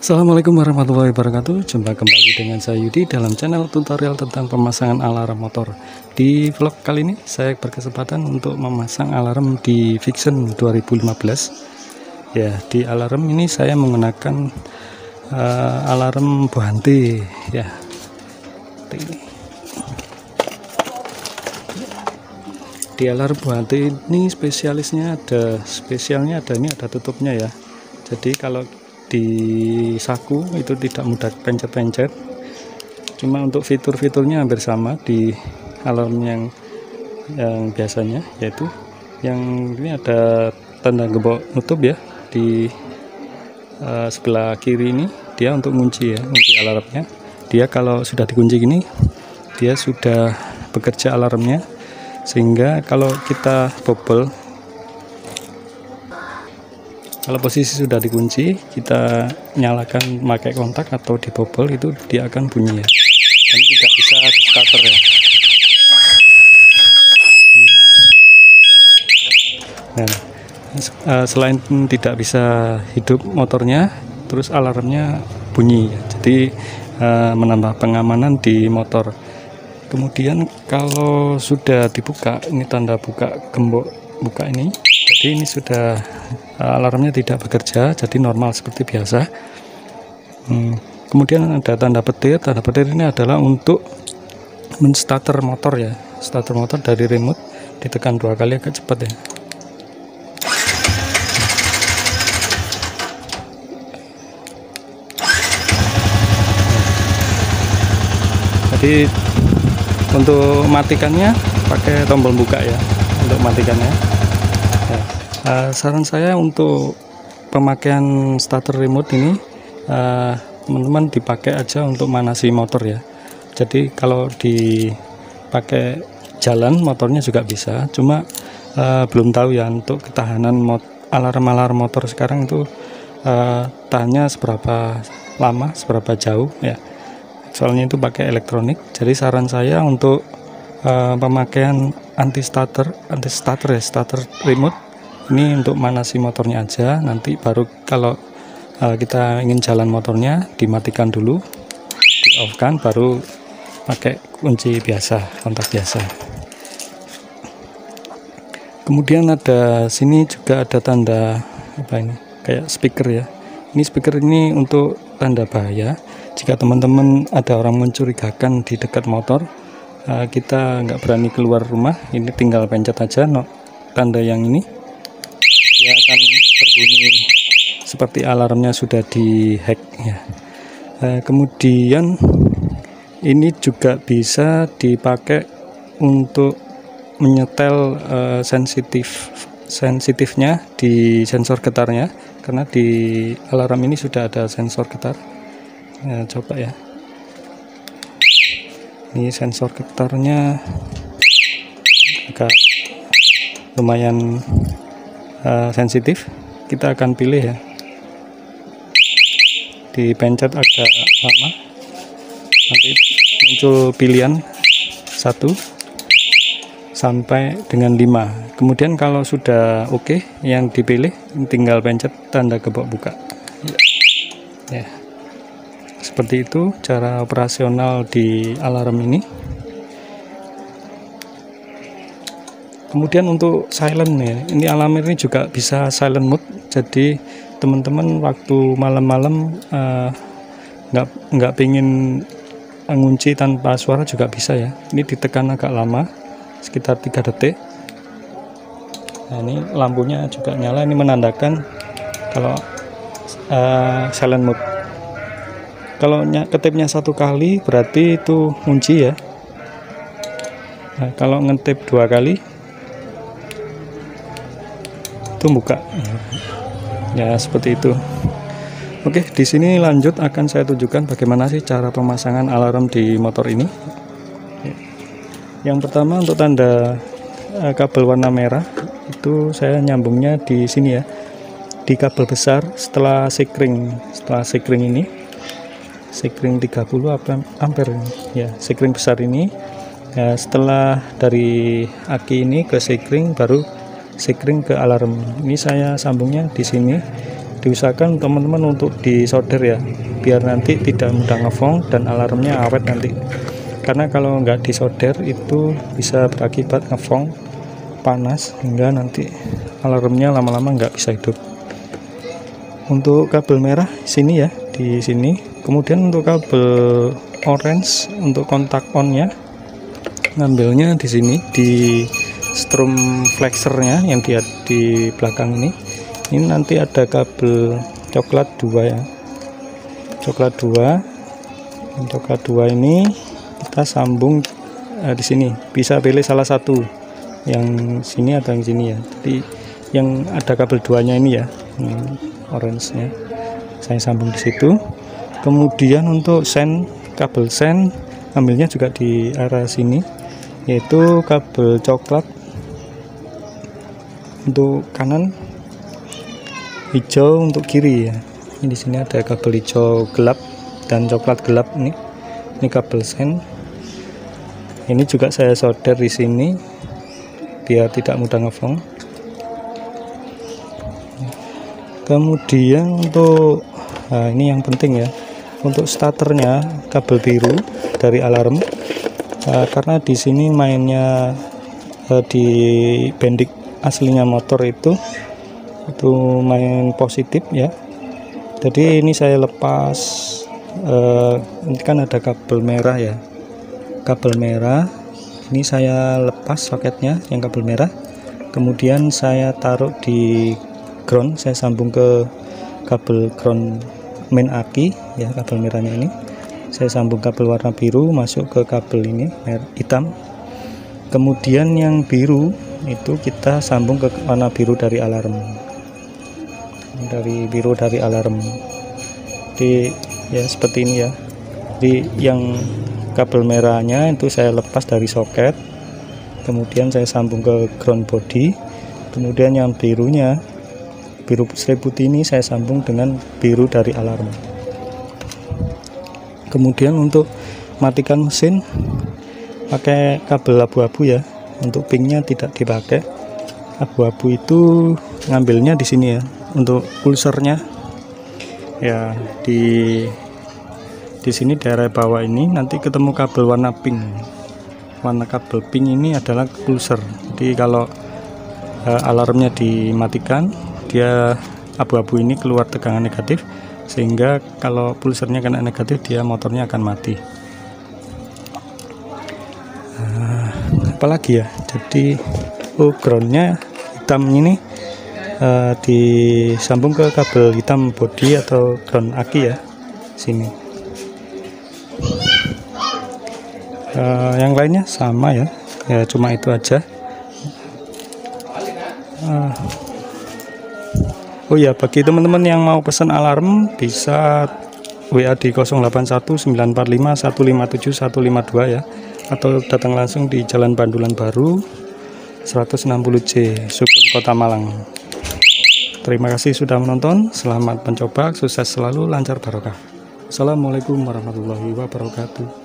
Assalamualaikum warahmatullahi wabarakatuh. Jumpa kembali dengan saya Yudi dalam channel tutorial tentang pemasangan alarm motor. Di vlog kali ini saya berkesempatan untuk memasang alarm di Vixen 2015 Ya di alarm ini saya menggunakan uh, alarm buanti Ya. Ini di alarm buanti ini spesialisnya ada spesialnya ada ini ada tutupnya ya. Jadi kalau di saku itu tidak mudah pencet-pencet. Cuma untuk fitur-fiturnya hampir sama di alarm yang yang biasanya yaitu yang ini ada tanda gembok nutup ya di uh, sebelah kiri ini dia untuk kunci ya kunci alarmnya. Dia kalau sudah dikunci gini dia sudah bekerja alarmnya sehingga kalau kita bobol kalau posisi sudah dikunci kita nyalakan pakai kontak atau dibobol itu dia akan bunyi ya dan tidak bisa di starter ya hmm. nah eh, selain tidak bisa hidup motornya terus alarmnya bunyi ya. jadi eh, menambah pengamanan di motor kemudian kalau sudah dibuka ini tanda buka gembok buka ini jadi ini sudah eh, alarmnya tidak bekerja jadi normal seperti biasa. Hmm. kemudian ada tanda petir. Tanda petir ini adalah untuk menstarter motor ya. Starter motor dari remote ditekan dua kali agak cepat ya. Jadi untuk matikannya pakai tombol buka ya untuk matikannya uh, saran saya untuk pemakaian starter remote ini eh, teman-teman uh, dipakai aja untuk manasi motor ya. Jadi kalau dipakai jalan motornya juga bisa. Cuma uh, belum tahu ya untuk ketahanan alarm-alarm motor sekarang itu uh, tahannya seberapa lama seberapa jauh ya. Soalnya itu pakai elektronik. Jadi saran saya untuk uh, pemakaian anti starter anti starter ya starter remote. Ini untuk manasi motornya aja. Nanti baru kalau uh, kita ingin jalan motornya dimatikan dulu di off kan baru pakai kunci biasa kontak biasa. Kemudian ada sini juga ada tanda apa ini kayak speaker ya. Ini speaker ini untuk tanda bahaya. Jika teman-teman ada orang mencurigakan di dekat motor uh, kita nggak berani keluar rumah. Ini tinggal pencet aja no, tanda yang ini. Dia akan berbunyi seperti alarmnya sudah dihack ya. Eh, kemudian ini juga bisa dipakai untuk menyetel eh, sensitif sensitifnya di sensor getarnya. Karena di alarm ini sudah ada sensor getar. Coba ya ini sensor getarnya agak lumayan uh, sensitif. Kita akan pilih ya. Dipencet agak lama. Nanti muncul pilihan satu sampai dengan 5 kemudian kalau sudah oke okay, yang dipilih tinggal pencet tanda gebok buka. Ya. ya seperti itu cara operasional di alarm ini. Kemudian untuk silent ya ini alamir ini juga bisa silent mode. Jadi teman-teman waktu malam-malam uh, nggak nggak pingin ngunci tanpa suara juga bisa ya. Ini ditekan agak lama sekitar tiga detik. Nah ini lampunya juga nyala. Ini menandakan kalau uh, silent mode kalau ketipnya satu kali berarti itu kunci ya. Nah, kalau ngetip dua kali itu buka. Ya seperti itu. Oke di sini lanjut akan saya tunjukkan bagaimana sih cara pemasangan alarm di motor ini. Yang pertama untuk tanda uh, kabel warna merah itu saya nyambungnya di sini ya. Di kabel besar setelah sekring setelah sekring ini sekring 30 ampere? Ya sekring besar ini. Ya, setelah dari aki ini ke sekring baru sekring ke alarm. Ini saya sambungnya di sini. Diusahakan teman-teman untuk disolder ya biar nanti tidak mudah ngefong dan alarmnya awet nanti. Karena kalau nggak disolder itu bisa berakibat ngefong panas hingga nanti alarmnya lama-lama nggak bisa hidup. Untuk kabel merah sini ya di sini kemudian untuk kabel orange untuk kontak onnya ngambilnya di sini di strum flexernya yang dia di belakang ini. Ini nanti ada kabel coklat dua ya. Coklat dua. Coklat dua ini kita sambung eh, di sini. Bisa pilih salah satu. Yang sini atau yang sini ya. Jadi yang ada kabel duanya ini ya ini orange nya saya sambung di situ kemudian untuk sen kabel sen ambilnya juga di arah sini yaitu kabel coklat untuk kanan hijau untuk kiri ya. Ini di sini ada kabel hijau gelap dan coklat gelap ini. Ini kabel sen. Ini juga saya solder di sini biar tidak mudah ngefong kemudian untuk nah ini yang penting ya untuk starternya kabel biru dari alarm. Uh, karena di sini mainnya uh, di bendik aslinya motor itu itu main positif ya. Jadi ini saya lepas uh, ini kan ada kabel merah ya. Kabel merah ini saya lepas soketnya yang kabel merah. Kemudian saya taruh di ground saya sambung ke kabel ground main aki ya kabel merahnya ini. Saya sambung kabel warna biru masuk ke kabel ini hitam. Kemudian yang biru itu kita sambung ke warna biru dari alarm. Dari biru dari alarm. Di ya seperti ini ya. Di yang kabel merahnya itu saya lepas dari soket. Kemudian saya sambung ke ground body. Kemudian yang birunya biru putih ini saya sambung dengan biru dari alarm. Kemudian untuk matikan mesin pakai kabel abu-abu ya. Untuk pinknya tidak dipakai. Abu-abu itu ngambilnya di sini ya untuk pulsernya. Ya di di sini daerah bawah ini nanti ketemu kabel warna pink. Warna kabel pink ini adalah pulser. Jadi kalau uh, alarmnya dimatikan dia abu-abu ini keluar tegangan negatif sehingga kalau pulsernya kena negatif dia motornya akan mati. Uh, apalagi ya? Jadi oh groundnya hitam ini uh, disambung ke kabel hitam body atau ground aki ya sini. Uh, yang lainnya sama ya ya cuma itu aja. Uh, Oh ya bagi teman-teman yang mau pesan alarm bisa WA di 081945157152 ya atau datang langsung di Jalan Bandulan Baru 160C Sukun Kota Malang Terima kasih sudah menonton. Selamat mencoba, sukses selalu, lancar barokah. Assalamualaikum warahmatullahi wabarakatuh.